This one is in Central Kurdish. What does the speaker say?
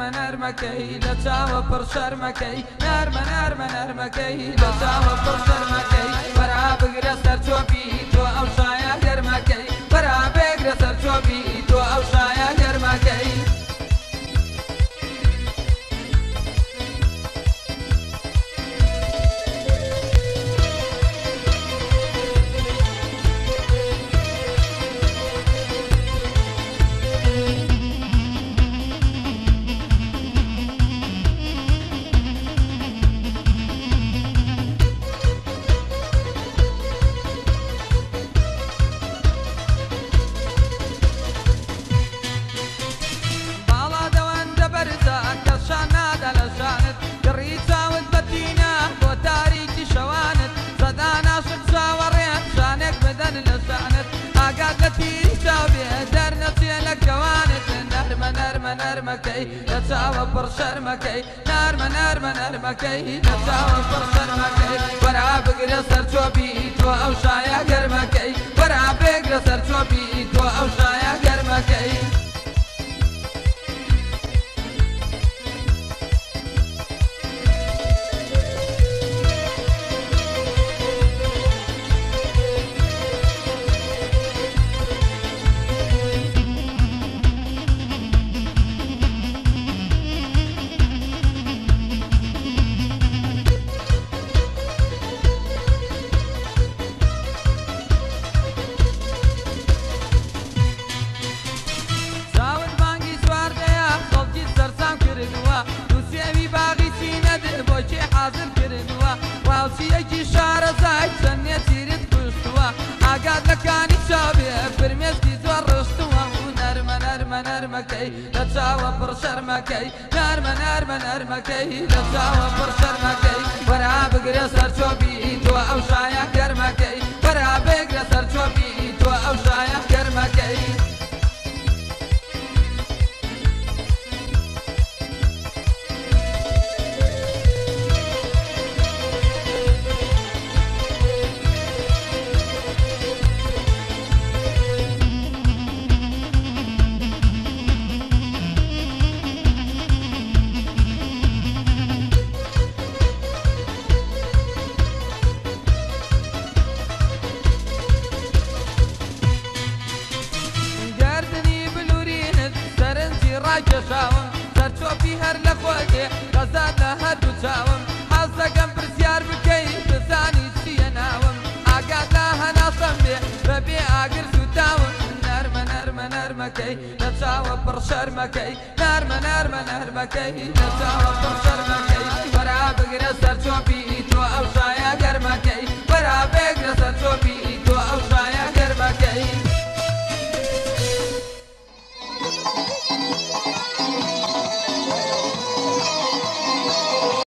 نرمە نەرمەکەی لە چاوە پڕ شەرمەکەی نرمە نرمە نەرمەکەی لە چاوە پڕ دارنا صعنت أقعدتي تابع دارنا سيلك جوانت نرمى نرمى نرمى كي نتساوى برشرمى كي نرمى نرمى نرمى كي نتساوى برشرمى كي كي نەرمەکەی لە چاوە پڕ شەرمەکەی نارمە نارمە نەرمەکەی لە چاوە پڕ شەرمەکەی وەرا بگرێ سەرچۆبی تۆ ئەو شایە گەرمەکەی وەرا بێگرە سەرچۆبی ڕەوا گێشاوم سەرچۆپی هەر لە خۆێ غەزار لە هەردوو چاوم حەز دەگەم پرسیار بکەی بزانی چیە ناوم ئاگادا هەناسەم بێ بەبێ ئاگر سوتاوم نەرمە نەرمە نەرمەکەی لە چاوە پڕشەرمەکەی نەرمە نەرمە نەرمەکەی لە چاوە پڕشەرمەکەی وەرا